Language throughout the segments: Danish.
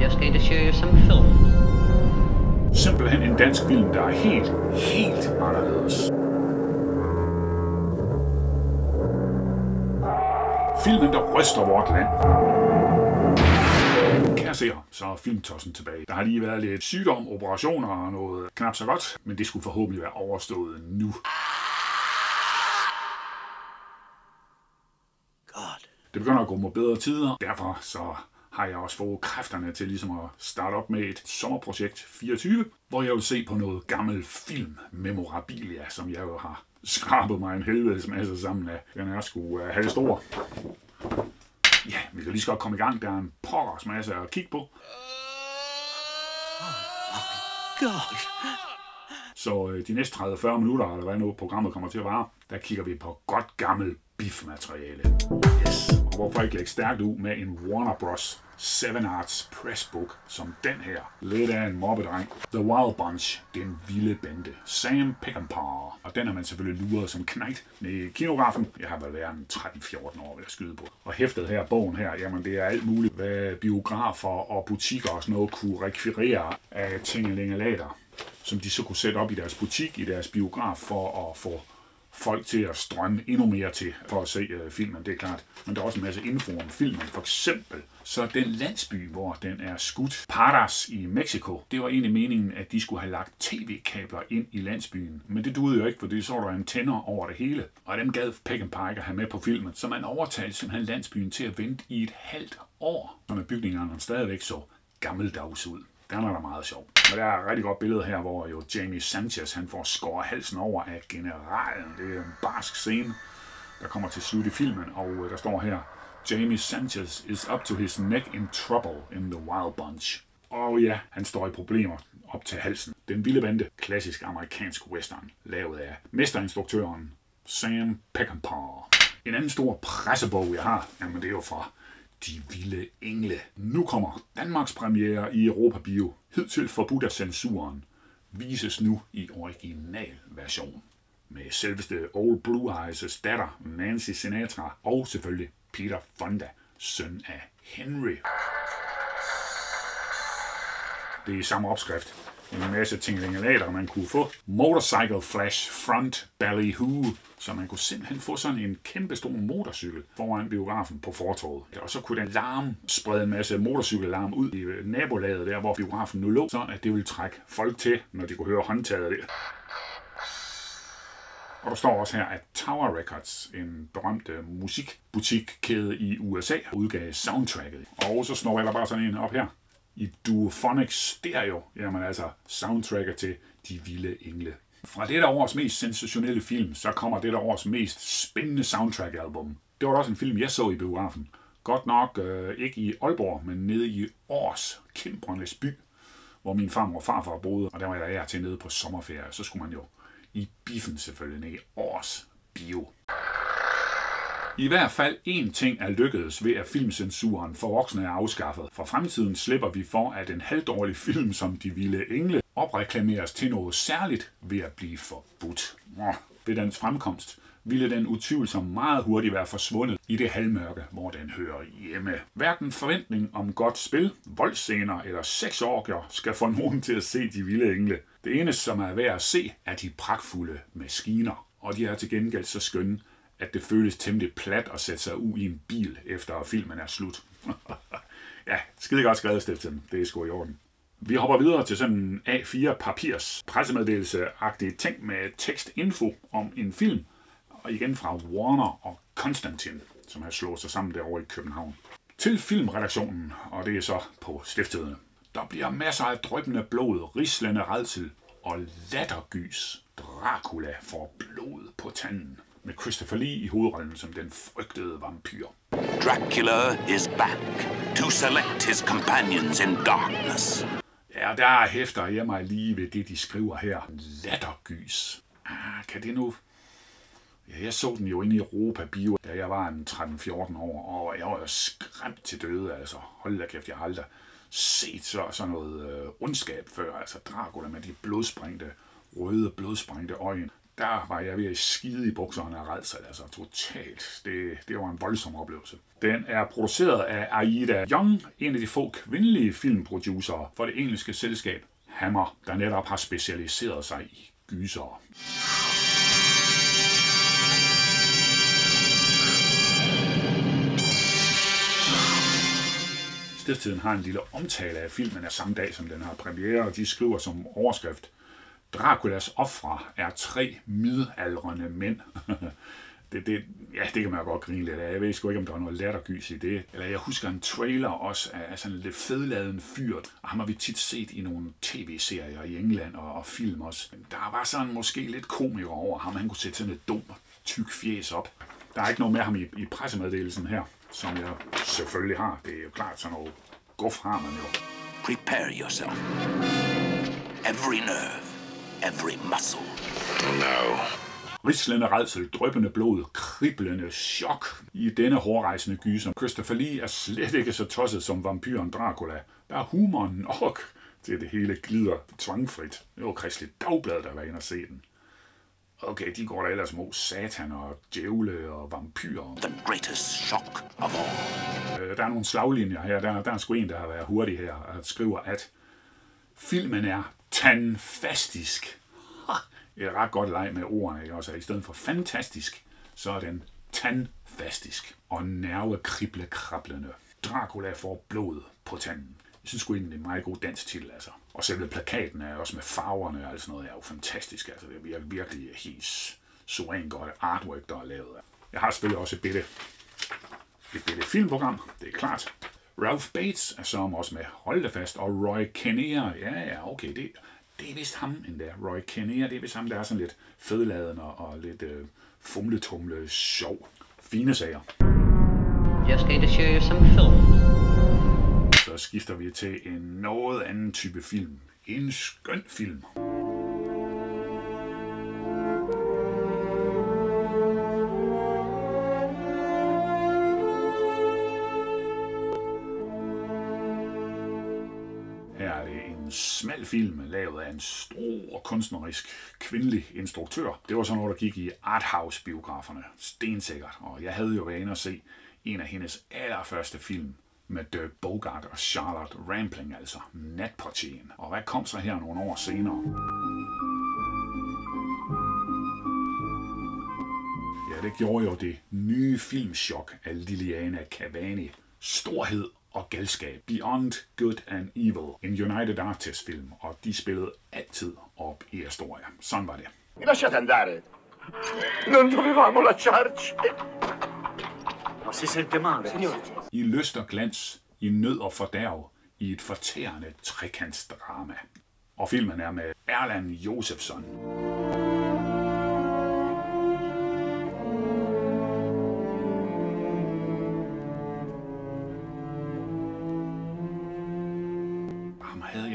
just going to show you some films. Simpelthen en dansk film, der er helt, helt anderledes. Filmen, der ryster vort land. Kære seere, så er filmtossen tilbage. Der har lige været lidt sygdom, operationer og noget knap så godt, men det skulle forhåbentlig være overstået nu. God. Det begynder at gå mod bedre tider, derfor så har jeg også fået kræfterne til ligesom at starte op med et sommerprojekt 24, hvor jeg vil se på noget gammel film memorabilia, som jeg jo har skrabet mig en helvedes masse sammen af. Den er sgu uh, halvstor. Ja, vi kan lige så godt komme i gang. Der er en pokkers masse at kigge på. God. Så øh, de næste 30-40 minutter, eller hvad nu programmet kommer til at vare, der kigger vi på godt gammel biffmateriale. Yes. Hvorfor ikke lægge stærkt ud med en Warner Bros. 7 Arts Pressbook som den her. Lidt af en mobbedreng. The Wild Bunch, den vilde bande. Sam Peckinpah. Og den har man selvfølgelig luret som knægt i kinografen. Jeg har vel været en 13-14 år vil jeg skyde på. Og hæftet her, bogen her, jamen det er alt muligt, hvad biografer og butikker og sådan noget kunne rekvirere af tingelingelater som de så kunne sætte op i deres butik, i deres biograf, for at få folk til at strømme endnu mere til for at se øh, filmen, det er klart. Men der er også en masse info om filmen. For eksempel, så den landsby, hvor den er skudt, Paras i Mexico, det var egentlig meningen, at de skulle have lagt tv-kabler ind i landsbyen. Men det duede jo ikke, for det så der antenner over det hele. Og dem gad Peckinpah ikke at have med på filmen. Så man overtalte simpelthen landsbyen til at vente i et halvt år, så bygningerne stadigvæk så gammeldags ud. Den er da meget sjov. Og der er et rigtig godt billede her, hvor jo Jamie Sanchez han får skåret halsen over af generalen. Det er en barsk scene, der kommer til slut i filmen, og øh, der står her, Jamie Sanchez is up to his neck in trouble in the Wild Bunch. Og ja, han står i problemer op til halsen. Den vilde bande, klassisk amerikansk western, lavet af mesterinstruktøren Sam Peckinpah. En anden stor pressebog, jeg har, jamen det er jo fra de vilde engle. Nu kommer Danmarks premiere i Europa Bio. Hidtil forbudt af censuren. Vises nu i original version. Med selveste Old Blue Eyes' datter, Nancy Sinatra, og selvfølgelig Peter Fonda, søn af Henry. Det er samme opskrift. En masse tingelingelater, man kunne få. Motorcycle Flash Front Ballyhoo, så man kunne simpelthen få sådan en kæmpe stor motorcykel foran biografen på fortorvet. Og så kunne den larm sprede en masse motorcykellarm ud i øh, nabolaget der, hvor biografen nu lå, så at det ville trække folk til, når de kunne høre håndtaget der. Og der står også her, at Tower Records, en berømt øh, musikbutikkæde i USA, udgav soundtracket. Og så snor jeg bare sådan en op her. I Duophonic Stereo, jamen altså soundtracker til De Vilde Engle. Fra dette års mest sensationelle film, så kommer dette års mest spændende soundtrack-album. Det var også en film, jeg så i biografen. Godt nok øh, ikke i Aalborg, men nede i Års, Kæmpernes by, hvor min farmor og farfar boede, og der var jeg der til nede på sommerferie. Så skulle man jo i biffen selvfølgelig ned i Års bio. I hvert fald én ting er lykkedes ved, at filmcensuren for voksne er afskaffet. For fremtiden slipper vi for, at en halvdårlig film som De Vilde Engle opreklameres til noget særligt ved at blive forbudt. Ved dens fremkomst ville den utvivlsomt meget hurtigt være forsvundet i det halvmørke, hvor den hører hjemme. Hverken forventning om godt spil, voldscener eller sexorgier skal få nogen til at se de vilde engle. Det eneste, som er værd at se, er de pragtfulde maskiner. Og de er til gengæld så skønne, at det føles temmelig plat at sætte sig ud i en bil, efter at filmen er slut. ja, skide godt skrevet, Stiften. Det er sgu i orden. Vi hopper videre til sådan en A4 papirs pressemeddelelse-agtig ting med tekstinfo om en film, og igen fra Warner og Konstantin, som har slået sig sammen derovre i København. Til filmredaktionen, og det er så på stiftstiderne. Der bliver masser af drøbende blod, rislende redsel og lattergys. Dracula får blod på tanden med Christopher Lee i hovedrollen som den frygtede vampyr. Dracula is back to select his companions in darkness. Ja, der hæfter jeg mig lige ved det, de skriver her. Lattergys. Ah, kan det nu... Ja, jeg så den jo inde i Europa Bio, da jeg var en 13-14 år, og jeg var jo skræmt til døde, altså. Hold da kæft, jeg har aldrig set så, sådan noget øh, ondskab før, altså Dracula med de blodsprængte, røde blodsprængte øjne der var jeg ved at skide i bukserne af redsel, altså totalt. Det, det var en voldsom oplevelse. Den er produceret af Aida Young, en af de få kvindelige filmproducere for det engelske selskab Hammer, der netop har specialiseret sig i gysere. Stiftstiden har en lille omtale af filmen af samme dag, som den har premiere, og de skriver som overskrift, Draculas ofre er tre midaldrende mænd. det, det, ja, det kan man godt grine lidt af. Jeg ved sgu ikke, om der var noget lattergys i det. Eller jeg husker en trailer også af sådan en lidt fedladen fyr. Og ham har vi tit set i nogle tv-serier i England og, og film også. Der var sådan måske lidt komiker over ham. Han kunne sætte sådan et dumt, tyk fjes op. Der er ikke noget med ham i, i pressemeddelelsen her, som jeg selvfølgelig har. Det er jo klart sådan noget guf har man jo. Prepare yourself. Every nerve, every muscle. No. Rislende redsel, drøbende blod, kriblende chok i denne hårrejsende gyser. Christopher Lee er slet ikke så tosset som vampyren Dracula. Der er humor nok til det hele glider tvangfrit. Det var Kristeligt Dagblad, der var inde og se den. Okay, de går da ellers mod satan og djævle og vampyrer. The greatest shock of all. Øh, Der er nogle slaglinjer her. Der, der er sgu en, der har været hurtig her og skriver, at filmen er tandfastisk. Ha! Et ret godt leg med ordene, ikke? Også, i stedet for fantastisk, så er den tandfastisk og nervekrible-krablende. Dracula får blod på tanden. Jeg synes sgu egentlig, det er en meget god dansk titel, altså. Og selve plakaten er også med farverne og alt sådan noget, er jo fantastisk. Altså, det er virkelig helt suverænt godt artwork, der er lavet. Jeg har selvfølgelig også et bitte, et bitte filmprogram, det er klart. Ralph Bates er som også med, hold det fast, og Roy Kinnear, ja, ja, okay, det, det er vist ham endda. Roy Kinnear, det er vist ham, der er sådan lidt fedladen og, og lidt øh, fumletumle sjov. Fine sager. Just going to show you some film. Så skifter vi til en noget anden type film. En skøn film. Smal film, lavet af en stor kunstnerisk kvindelig instruktør. Det var sådan noget, der gik i Arthouse-biograferne. Stensikkert. Og jeg havde jo været inde og se en af hendes allerførste film med Dirk Bogart og Charlotte Rampling, altså Natportieren. Og hvad kom så her nogle år senere? Ja, det gjorde jo det nye filmchok af Liliana Cavani. Storhed og galskab. Beyond Good and Evil. En United Artists film, og de spillede altid op i historie. Sådan var det. Lasciate andare. Non dovevamo lasciarci. Ma si sente male? Signore, I lyst og glans, i nød og fordærv, i et fortærende trekantsdrama. Og filmen er med Erland Josefsson.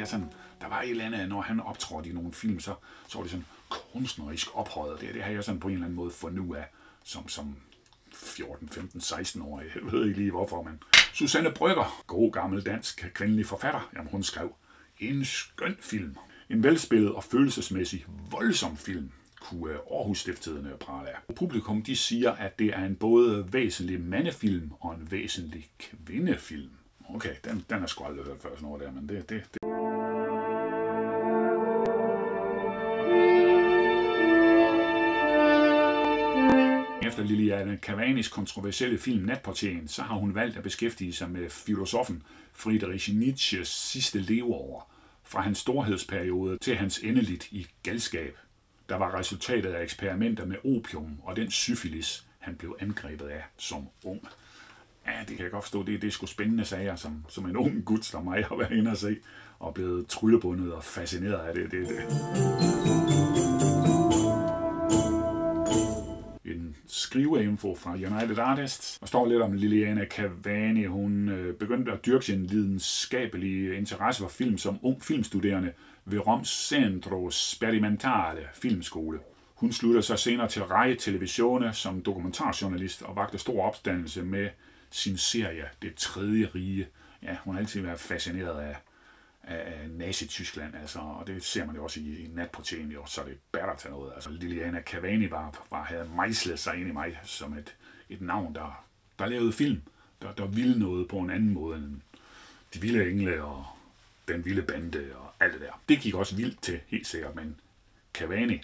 Mere sådan, der var et eller andet, når han optrådte i nogle film, så, så var det sådan kunstnerisk ophøjet. Det, det har jeg sådan på en eller anden måde fundet ud af, som, som 14, 15, 16 år. Jeg ved ikke lige hvorfor, men Susanne Brygger, god gammel dansk kvindelig forfatter, jamen hun skrev en skøn film. En velspillet og følelsesmæssig voldsom film kunne øh, Aarhus Stifttidene prale af. Publikum de siger, at det er en både væsentlig mandefilm og en væsentlig kvindefilm. Okay, den, den er sgu aldrig hørt før sådan noget der, men det, det, det Efter Liliane Cavanis kontroversielle film Natportieren, så har hun valgt at beskæftige sig med filosofen Friedrich Nietzsches sidste leveår, fra hans storhedsperiode til hans endeligt i galskab, der var resultatet af eksperimenter med opium og den syfilis, han blev angrebet af som ung. Ja, det kan jeg godt forstå. Det, det er sgu spændende sager, som, som en ung gut som mig har været inde og se, og blevet tryllebundet og fascineret af det. det, det. Info fra United Artists. Der står lidt om Liliana Cavani. Hun øh, begyndte at dyrke sin lidenskabelige interesse for film som ung filmstuderende ved Roms Centro Sperimentale Filmskole. Hun sluttede sig senere til Rai Televisione som dokumentarjournalist og vagte stor opstandelse med sin serie Det Tredje Rige. Ja, hun har altid været fascineret af, af Nazi-Tyskland, altså, og det ser man jo også i, i natportenen, jo, så det batter til noget. Altså, Liliana Cavani var, var, havde mejslet sig ind i mig som et, et navn, der, der lavede film, der, der ville noget på en anden måde end De Vilde Engle og Den Vilde Bande og alt det der. Det gik også vildt til, helt sikkert, men Cavani,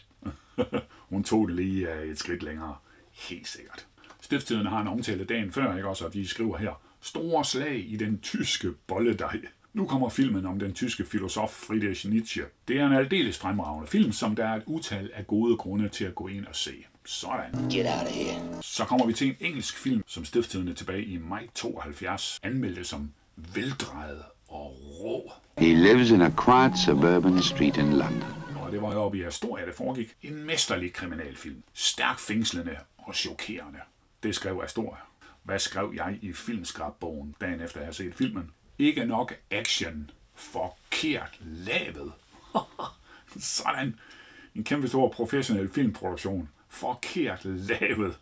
hun tog det lige øh, et skridt længere, helt sikkert. Stiftstiderne har en omtale dagen før, ikke også, og de skriver her, store slag i den tyske bolledej. Nu kommer filmen om den tyske filosof Friedrich Nietzsche. Det er en aldeles fremragende film, som der er et utal af gode grunde til at gå ind og se. Sådan. Get out of here. Så kommer vi til en engelsk film, som stiftstiderne tilbage i maj 72 anmeldte som veldrejet og rå. He lives in a quiet suburban street in London. Og det var jo oppe i Astoria, det foregik. En mesterlig kriminalfilm. Stærk fængslende og chokerende. Det skrev Astoria. Hvad skrev jeg i filmskrabbogen dagen efter at have set filmen? Ikke nok action. Forkert lavet. Sådan. En kæmpe stor professionel filmproduktion. Forkert lavet.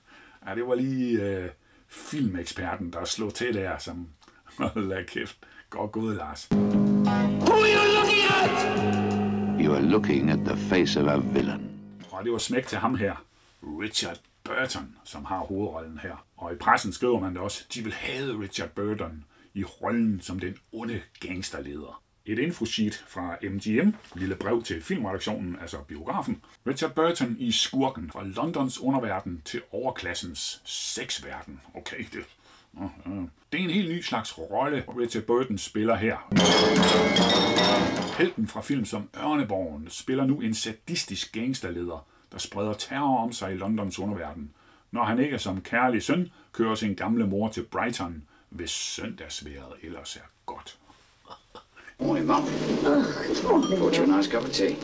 Ja, det var lige øh, filmeksperten, der slog til der, som... Lad kæft. Godt gået, Lars. Who are you looking at? You are looking at the face of a villain. Og det var smæk til ham her. Richard Burton, som har hovedrollen her. Og i pressen skriver man det også, de vil have Richard Burton i rollen som den onde gangsterleder. Et infosheet fra MGM, lille brev til filmredaktionen, altså biografen. Richard Burton i skurken fra Londons underverden til overklassens sexverden. Okay, det, det er en helt ny slags rolle, Richard Burton spiller her. Helten fra film som Ørneborgen spiller nu en sadistisk gangsterleder, der spreder terror om sig i Londons underverden, når han ikke som kærlig søn kører sin gamle mor til Brighton, hvis søndagsværet ellers er godt. Morning, Mum. Brought you a nice cup of tea.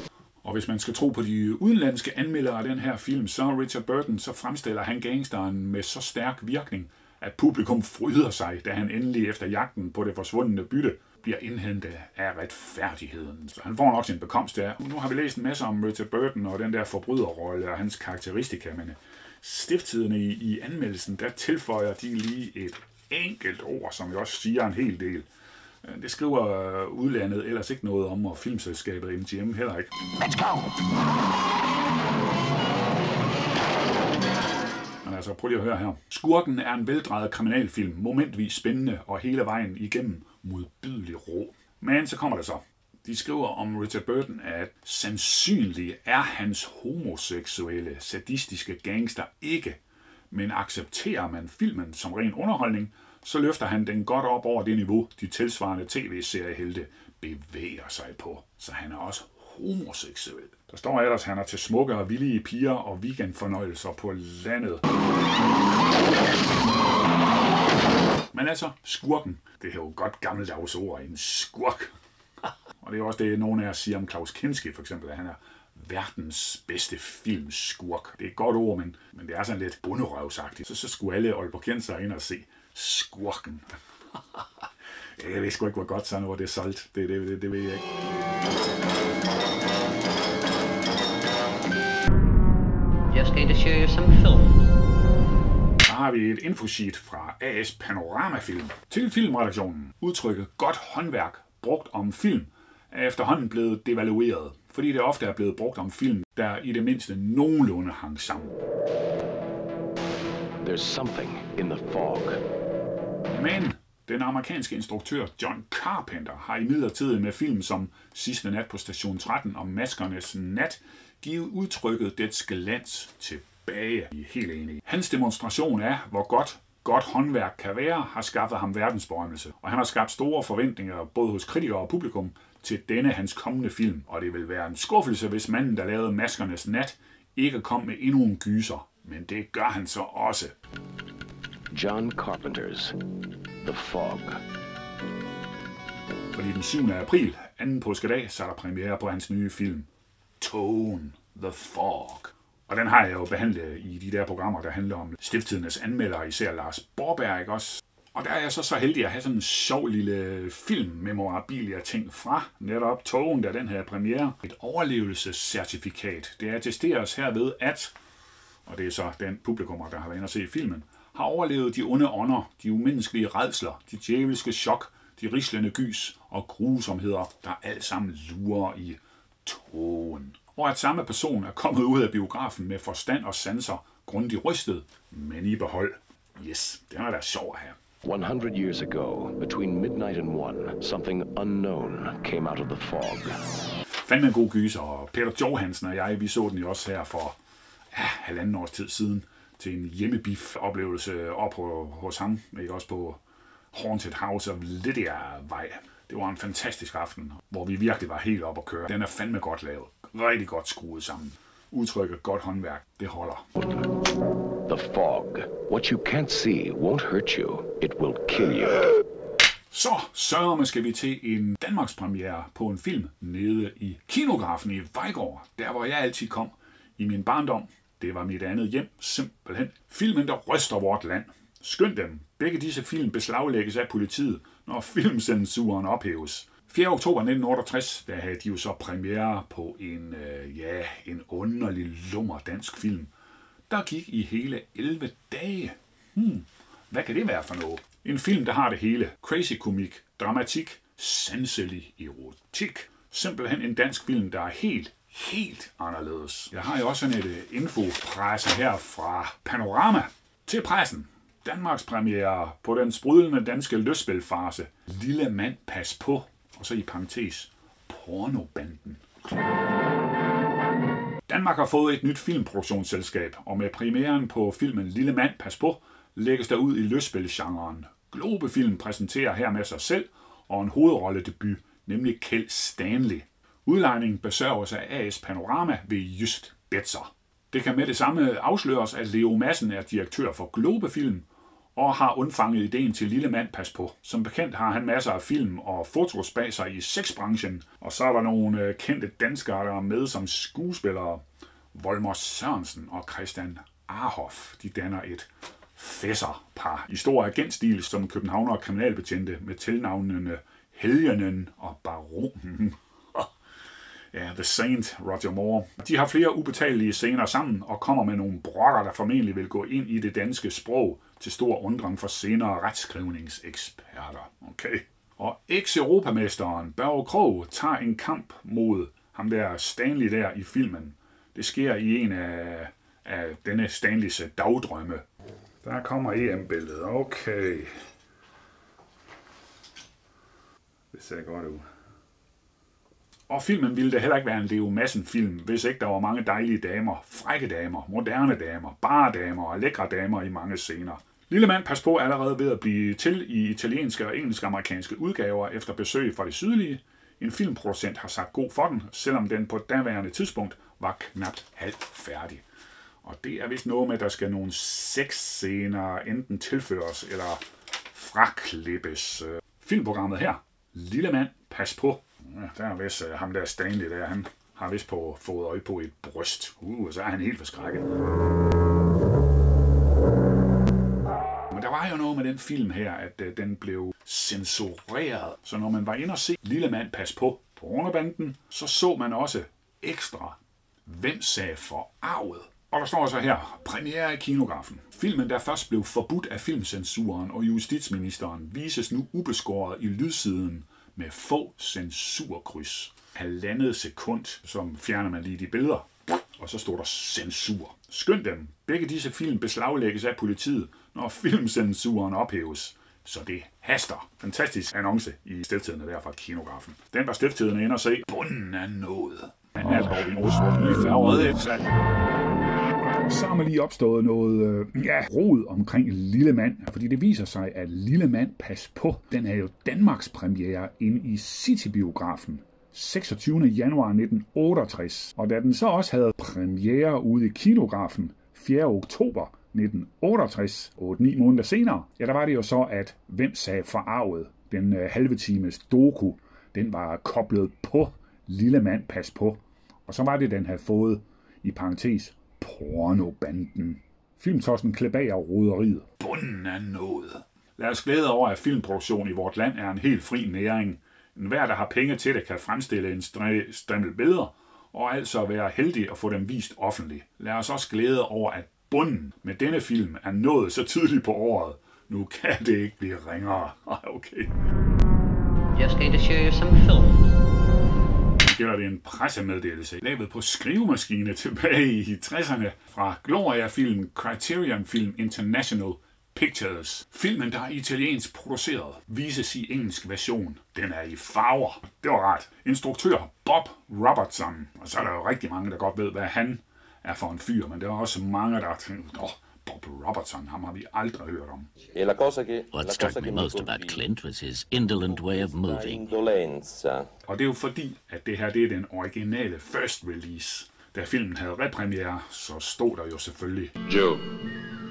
Og hvis man skal tro på de udenlandske anmeldere af den her film, så Richard Burton, så fremstiller han gangsteren med så stærk virkning, at publikum fryder sig, da han endelig efter jagten på det forsvundne bytte bliver indhentet af retfærdigheden. Så han får nok sin bekomst der. Nu har vi læst en masse om Richard Burton og den der forbryderrolle og hans karakteristika, men stifttiderne i, i anmeldelsen, der tilføjer de lige et enkelt ord, som jo også siger en hel del. Det skriver udlandet ellers ikke noget om, og filmselskabet MGM heller ikke. Let's go. Men altså, prøv lige at høre her. Skurken er en veldrejet kriminalfilm, momentvis spændende og hele vejen igennem modbydelig ro. Men så kommer det så. De skriver om Richard Burton, at sandsynligt er hans homoseksuelle, sadistiske gangster ikke, men accepterer man filmen som ren underholdning, så løfter han den godt op over det niveau, de tilsvarende tv-seriehelte bevæger sig på. Så han er også homoseksuel. Der står ellers, at han er til smukke og villige piger og weekendfornøjelser på landet. Men altså, skurken, det er jo godt gammeldags ord, en skurk. Og det er også det, nogen af jer siger om Klaus Kinski, for eksempel, at han er verdens bedste filmskurk. Det er et godt ord, men, men det er sådan lidt bunderøvsagtigt. Så, så skulle alle Aalborgenser ind og se skurken. jeg ved sgu ikke, hvor godt sådan noget det er solgt. Det, det, det, det ved jeg ikke. Just going to show you some film. Har vi et infosheet fra AS Panoramafilm til filmredaktionen. Udtrykket godt håndværk brugt om film er efterhånden blevet devalueret, fordi det ofte er blevet brugt om film, der i det mindste nogenlunde hang sammen. There's something in the fog. Men den amerikanske instruktør John Carpenter har i midlertid med film som Sidste nat på station 13 og Maskernes nat givet udtrykket det glans tilbage. I helt enige. Hans demonstration af, hvor godt godt håndværk kan være, har skaffet ham verdensberømmelse. Og han har skabt store forventninger både hos kritikere og publikum til denne hans kommende film. Og det vil være en skuffelse, hvis manden, der lavede Maskernes Nat, ikke kom med endnu en gyser. Men det gør han så også. John Carpenter's The Fog. Fordi den 7. april, anden påskedag, så er der premiere på hans nye film, Tone The Fog. Og den har jeg jo behandlet i de der programmer, der handler om stiftidernes anmeldere, især Lars Borberg, ikke også? Og der er jeg så så heldig at have sådan en sjov lille filmmemorabilia ting fra netop Togen, der den her premiere. Et overlevelsescertifikat. Det attesteres herved, at, og det er så den publikummer, der har været inde og se filmen, har overlevet de onde ånder, de umenneskelige redsler, de djævelske chok, de rislende gys og grusomheder, der alt sammen lurer i togen. Og at samme person er kommet ud af biografen med forstand og sanser grundigt rystet, men i behold. Yes, det er da sjov at have. 100 years ago, between midnight and one, something unknown came out of the fog. Fandme en god gyser, og Peter Johansen og jeg, vi så den jo også her for ja, halvanden års tid siden til en hjemmebif-oplevelse op hos ham, ikke også på Haunted House of Lydia Vej. Det var en fantastisk aften, hvor vi virkelig var helt op at køre. Den er fandme godt lavet. Rigtig godt skruet sammen. Udtrykket godt håndværk, det holder. The fog. What you can't see won't hurt you. It will kill you. Så sørger skal vi til en Danmarks premiere på en film nede i kinografen i Vejgaard, der hvor jeg altid kom i min barndom. Det var mit andet hjem, simpelthen. Filmen, der ryster vort land. Skynd dem. Begge disse film beslaglægges af politiet, når filmcensuren ophæves. 4. oktober 1968, der havde de jo så premiere på en, øh, ja, en underlig lummer dansk film. Der gik i hele 11 dage. Hmm, hvad kan det være for noget? En film, der har det hele. Crazy komik, dramatik, sanselig erotik. Simpelthen en dansk film, der er helt, helt anderledes. Jeg har jo også en et øh, infopresse her fra Panorama til pressen. Danmarks premiere på den sprudlende danske løsspilfarse Lille mand, pas på. Og så i parentes, pornobanden. Danmark har fået et nyt filmproduktionsselskab, og med premieren på filmen Lille mand, pas på, lægges der ud i løsspilgenren. Globefilm præsenterer her med sig selv og en hovedrolledebut, nemlig Kjeld Stanley. Udlejningen besørges af AS Panorama ved Just Betzer. Det kan med det samme afsløres, at Leo Madsen er direktør for Globefilm og har undfanget ideen til Lille Mand Pas På. Som bekendt har han masser af film og fotos bag sig i sexbranchen, og så er der nogle øh, kendte danskere, der er med som skuespillere. Volmer Sørensen og Christian Arhoff, de danner et par i stor agentstil som københavner og kriminalbetjente med tilnavnene Helgenen og Baronen. Ja, The Saint, Roger Moore. De har flere ubetalelige scener sammen og kommer med nogle brokker, der formentlig vil gå ind i det danske sprog til stor undring for senere retskrivningseksperter. Okay. Og eks-europamesteren Børge Krog tager en kamp mod ham der Stanley der i filmen. Det sker i en af, af denne Stanleys dagdrømme. Der kommer EM-billedet. Okay. Det ser godt ud. Og filmen ville da heller ikke være en Leo Madsen-film, hvis ikke der var mange dejlige damer, frække damer, moderne damer, bare damer og lækre damer i mange scener. Lille mand pas på allerede ved at blive til i italienske og engelsk-amerikanske udgaver efter besøg fra det sydlige. En filmproducent har sagt god for den, selvom den på daværende tidspunkt var knapt halvt færdig. Og det er vist noget med, at der skal nogle sexscener enten tilføres eller fraklippes. Filmprogrammet her, Lille mand, pas på. Ja, der er vist uh, ham der Stanley der, han har vist på fået øje på et bryst. Uh, så er han helt forskrækket. Var jo noget med den film her, at øh, den blev censureret. Så når man var inde og se Lille mand, pas på pornobanden, så så man også ekstra, hvem sagde forarvet og der står så her, premiere i kinografen. Filmen, der først blev forbudt af filmcensuren og justitsministeren, vises nu ubeskåret i lydsiden med få censurkryds. Halvandet sekund, som fjerner man lige de billeder, og så står der censur. Skynd dem. Begge disse film beslaglægges af politiet, når filmcensuren ophæves. Så det haster. Fantastisk annonce i stifttiderne der fra kinografen. Den var stifttiderne ind og se. Bunden af noget. Men er dog en rusvort lige så er man lige opstået noget øh, ja, rod omkring Lille Mand, fordi det viser sig, at Lille Mand Pas På, den er jo Danmarks premiere inde i Citybiografen 26. januar 1968. Og da den så også havde premiere ude i kinografen 4. oktober 1968, 8-9 måneder senere, ja, der var det jo så, at Hvem sagde forarvet, den øh, halve times doku, den var koblet på Lille Mand Pas På. Og så var det, den havde fået, i parentes, pornobanden. Filmtossen klæb af roderiet. Bunden af noget. Lad os glæde over, at filmproduktion i vort land er en helt fri næring. Hver, der har penge til det, kan fremstille en strimmel billeder, og altså være heldig at få dem vist offentligt. Lad os også glæde over, at bunden med denne film er nået så tydeligt på året. Nu kan det ikke blive ringere. Okay. Just going to show you some film. Gælder det en pressemeddelelse, lavet på skrivemaskine tilbage i 60'erne fra Gloria-film Criterion Film International Pictures. Filmen, der er italiensk produceret, vises i engelsk version. Den er i farver. Det var rart. Instruktør Bob Robertson. Og så er der jo rigtig mange, der godt ved, hvad han er for en fyr, men der er også mange, der har tænkt, åh, Bob Robertson, ham har vi aldrig hørt om. What struck me most about Clint was his indolent way of moving. Og det er jo fordi, at det her det er den originale first release. Da filmen havde repremiere, så stod der jo selvfølgelig Joe,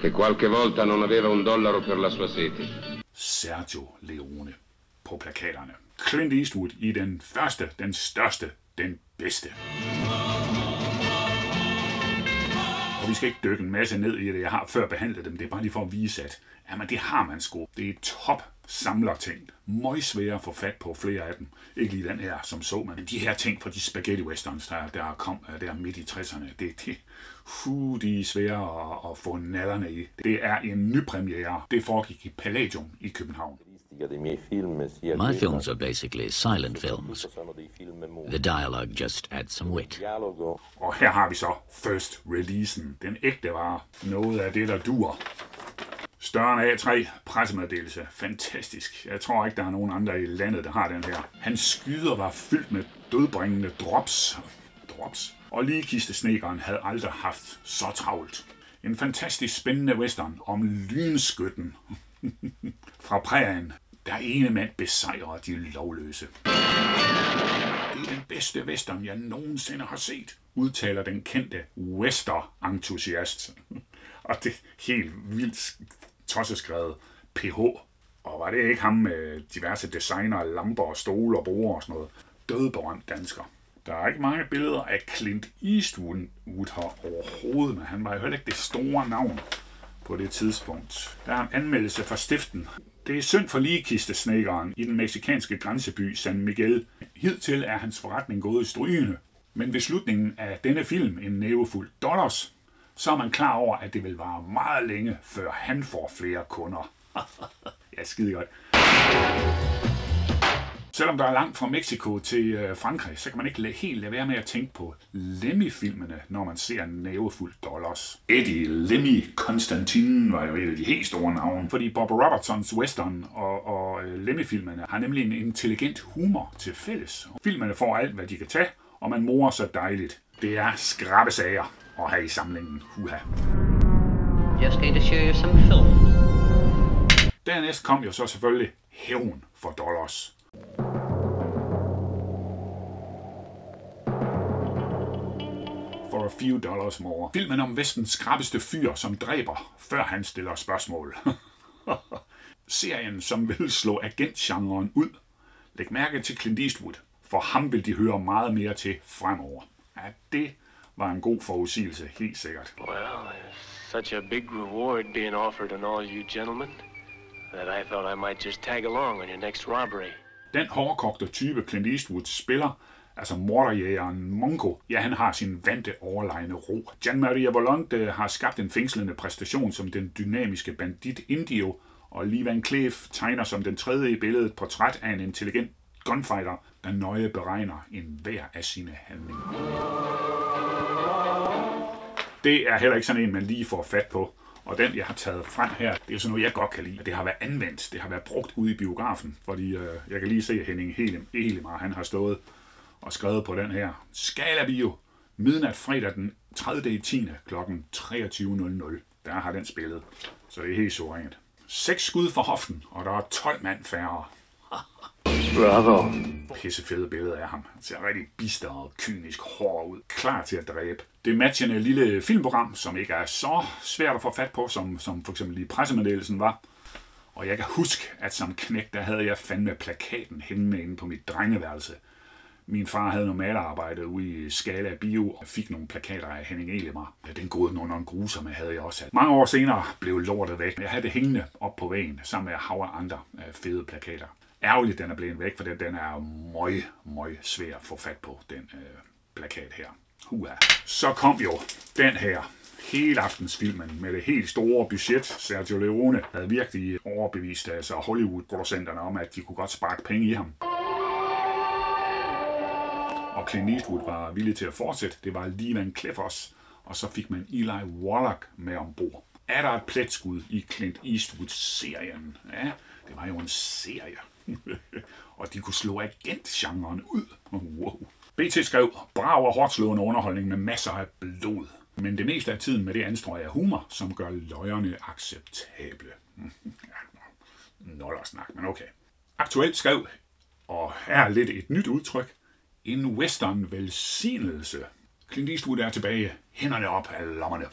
che qualche volta non aveva un dollaro per la sua sete. Sergio Leone på plakaterne. Clint Eastwood i den første, den største, den bedste. Og vi skal ikke dykke en masse ned i det. Jeg har før behandlet dem. Det er bare lige for at vise, at jamen, det har man sgu. Det er top samlerting. Møg svære at få fat på flere af dem. Ikke lige den her, som så man. De her ting fra de spaghetti westerns, der, der kom øh, der midt i 60'erne, det, det, hu, de er svære at, at få nallerne i. Det er en ny premiere. Det foregik i Palladium i København. My films are basically silent films. The dialogue just adds some wit. Og her har vi så first releasen. Den ægte var noget af det, der dur. Større end A3, pressemeddelelse. Fantastisk. Jeg tror ikke, der er nogen andre i landet, der har den her. Hans skyder var fyldt med dødbringende drops. Drops. Og ligekiste snekeren havde aldrig haft så travlt. En fantastisk spændende western om lynskytten fra prærien, der ene mand besejrer de lovløse. Det er den bedste western, jeg nogensinde har set, udtaler den kendte wester-entusiast. Og det er helt vildt tosseskrevet PH. Og var det ikke ham med diverse designer, lamper og stole og borer og sådan noget? Dødberømt dansker. Der er ikke mange billeder af Clint Eastwood her overhovedet, men han var jo heller ikke det store navn på det tidspunkt. Der er en anmeldelse fra stiften. Det er synd for ligekistesnækkeren i den meksikanske grænseby San Miguel. Hidtil er hans forretning gået i strygende. Men ved slutningen af denne film, en nævefuld dollars, så er man klar over, at det vil vare meget længe, før han får flere kunder. ja, skide godt. Selvom der er langt fra Mexico til øh, Frankrig, så kan man ikke helt lade være med at tænke på Lemmy-filmene, når man ser nævefuld dollars. Eddie Lemmy Constantine var jo et af de helt store navne, fordi Bob Robertsons western og, og øh, Lemmy-filmene har nemlig en intelligent humor til fælles. Filmene får alt, hvad de kan tage, og man morer sig dejligt. Det er skrabe sager at have i samlingen. Huha. Just going to show you some film. Dernæst kom jo så selvfølgelig Hævn for Dollars. For a few dollars more. Filmen om vestens skrappeste fyr, som dræber, før han stiller spørgsmål. Serien, som vil slå agentgenren ud. Læg mærke til Clint Eastwood. For ham vil de høre meget mere til fremover. Ja, det var en god forudsigelse, helt sikkert. Well, such a big reward being offered on all you gentlemen that I thought I might just tag along on your next robbery. Den hårdkogte type Clint Eastwood spiller, altså morderjægeren Mongo, ja, han har sin vante overlegne ro. Gian Maria Volonte har skabt en fængslende præstation som den dynamiske bandit Indio, og Lee Van Cleef tegner som den tredje i billedet portræt af en intelligent gunfighter, der nøje beregner en hver af sine handlinger. Det er heller ikke sådan en, man lige får fat på. Og den, jeg har taget frem her, det er sådan noget, jeg godt kan lide. Det har været anvendt, det har været brugt ude i biografen, fordi øh, jeg kan lige se, at Henning Helimar, han har stået og skrevet på den her. Skala Bio, midnat fredag den 30. i 10. kl. 23.00. Der har den spillet, så det er helt suverænt. Seks skud for hoften, og der er 12 mand færre. Bravo. Pisse fede billeder af ham. Han ser rigtig bister og kynisk hård ud. Klar til at dræbe. Det matchende lille filmprogram, som ikke er så svært at få fat på, som, som for eksempel i pressemeddelelsen var. Og jeg kan huske, at som knæk, der havde jeg fandme plakaten hængende inde på mit drengeværelse. Min far havde noget malerarbejde ude i Skala Bio og fik nogle plakater af Henning Elimar. Ja, den gode under en grusomme havde jeg også. Mange år senere blev lortet væk. Jeg havde det hængende op på væggen sammen med hav andre øh, fede plakater ærgerligt, den er blevet væk, for den, den er møg, møg svær at få fat på, den øh, plakat her. Huha. Så kom jo den her hele aftensfilmen med det helt store budget. Sergio Leone havde virkelig overbevist altså Hollywood-producenterne om, at de kunne godt sparke penge i ham og Clint Eastwood var villig til at fortsætte, det var Lee Van og så fik man Eli Wallach med ombord. Er der et pletskud i Clint Eastwood-serien? Ja, det var jo en serie. og de kunne slå agentgenren ud. Wow. BT skrev, brav og hårdt slående underholdning med masser af blod. Men det meste af tiden med det anstrøg af humor, som gør løjerne acceptable. Nå, snak, men okay. Aktuelt skrev, og her er lidt et nyt udtryk, en western velsignelse. Clint Eastwood er tilbage, hænderne op af lommerne.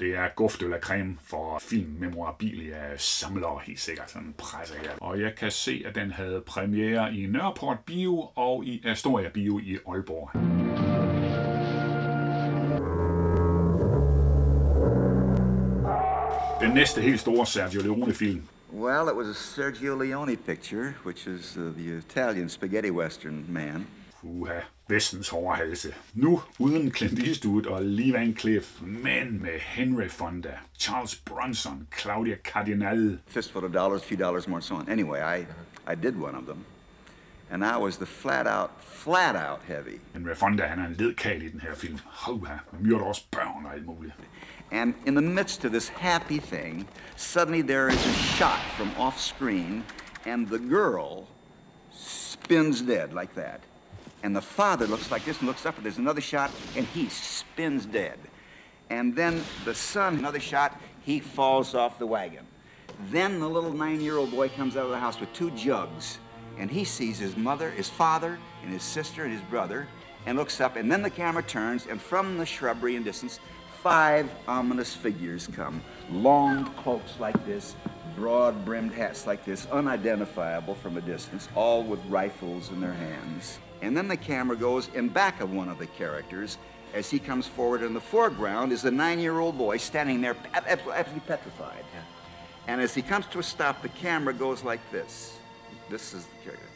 Det er guft eller la Creme for filmmemorabilia samler helt sikkert sådan en presse her. Og jeg kan se, at den havde premiere i Nørreport Bio og i Astoria Bio i Aalborg. Den næste helt store Sergio Leone-film. Well, it was a Sergio Leone picture, which is uh, the Italian spaghetti western man. Uha, vestens hårde halse. Nu uden Clint Eastwood og Lee Van Cleef, men med Henry Fonda, Charles Bronson, Claudia Cardinal. Fistful of dollars, few dollars more, and so on. Anyway, I, I did one of them. And I was the flat out, flat out heavy. Henry Fonda, han er en ledkal i den her film. Uha, myrder også børn og alt muligt. And in the midst of this happy thing, suddenly there is a shot from off screen, and the girl spins dead like that. And the father looks like this and looks up, and there's another shot, and he spins dead. And then the son, another shot, he falls off the wagon. Then the little nine year old boy comes out of the house with two jugs, and he sees his mother, his father, and his sister, and his brother, and looks up, and then the camera turns, and from the shrubbery in distance, five ominous figures come. Long cloaks like this, broad brimmed hats like this, unidentifiable from a distance, all with rifles in their hands. And then the camera goes in back of one of the characters. As he comes forward in the foreground is a nine year old boy standing there absolutely petrified. And as he comes to a stop, the camera goes like this. This is the character.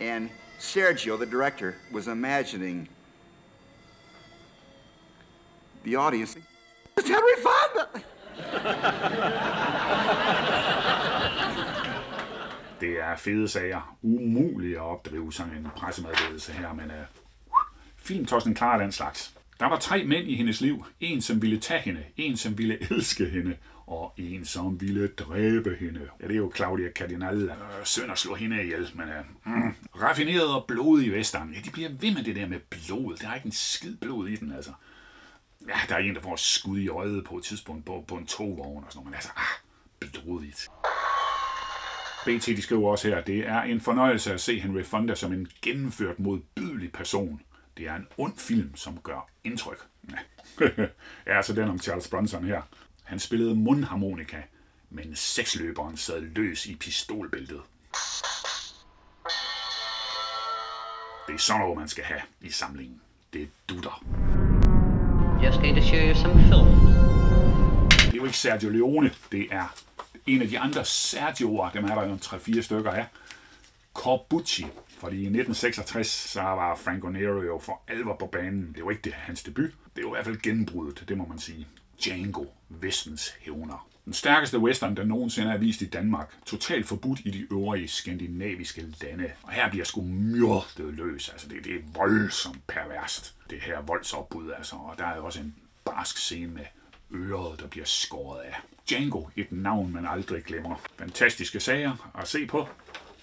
And Sergio, the director, was imagining the audience. It's Henry Fonda! Det er fede sager. Umuligt at opdrive sådan en pressemeddelelse her, men øh, uh, filmtossen klarer den slags. Der var tre mænd i hendes liv. En, som ville tage hende. En, som ville elske hende. Og en, som ville dræbe hende. Ja, det er jo Claudia Cardinal. Øh, søn at slå hende ihjel, men uh, mm, raffineret og blodig Vestern. Ja, de bliver ved med det der med blod. Der er ikke en skid blod i den, altså. Ja, der er en, der får skud i øjet på et tidspunkt på, på en togvogn og sådan noget, men altså, ah, blodigt. BT de skriver også her, det er en fornøjelse at se Henry Fonda som en gennemført modbydelig person. Det er en ond film, som gør indtryk. Ja, ja så den om Charles Bronson her. Han spillede mundharmonika, men seksløberen sad løs i pistolbæltet. Det er sådan noget, man skal have i samlingen. Det er dutter. Just going to show you some film. Det er jo ikke Sergio Leone, det er en af de andre Sergio'er, dem er der jo 3-4 stykker af, Corbucci. Fordi i 1966, så var Franco Nero jo for alvor på banen. Det var ikke det, hans debut. Det var i hvert fald gennembruddet, det må man sige. Django, Vestens hævner. Den stærkeste western, der nogensinde er vist i Danmark. Totalt forbudt i de øvrige skandinaviske lande. Og her bliver sgu myrdet løs. Altså, det, det er voldsomt perverst, det her voldsopbud. Altså. Og der er også en barsk scene med øret, der bliver skåret af. Django, et navn, man aldrig glemmer. Fantastiske sager at se på.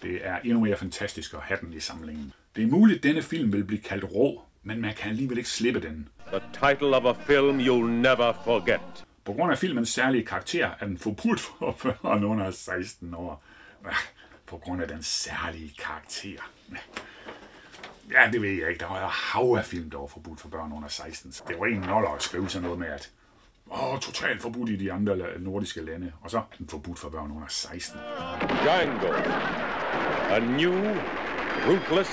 Det er endnu mere fantastisk at have den i samlingen. Det er muligt, at denne film vil blive kaldt rå, men man kan alligevel ikke slippe den. The title of a film you'll never forget. På grund af filmens særlige karakter er den forbudt for børn under 16 år. På grund af den særlige karakter. Ja, det ved jeg ikke. Der var jo hav af film, der var forbudt for børn under 16. Så det var en noller at skrive sådan noget med, at Åh, totalt forbudt i de andre nordiske lande. Og så den forbudt for børn under 16. Django. A new, ruthless,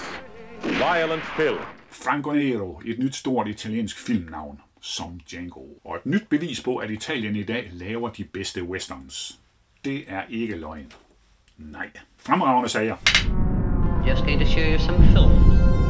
violent film. Franco Nero, et nyt stort italiensk filmnavn som Django. Og et nyt bevis på, at Italien i dag laver de bedste westerns. Det er ikke løgn. Nej. Fremragende sager. Just going to show you some film.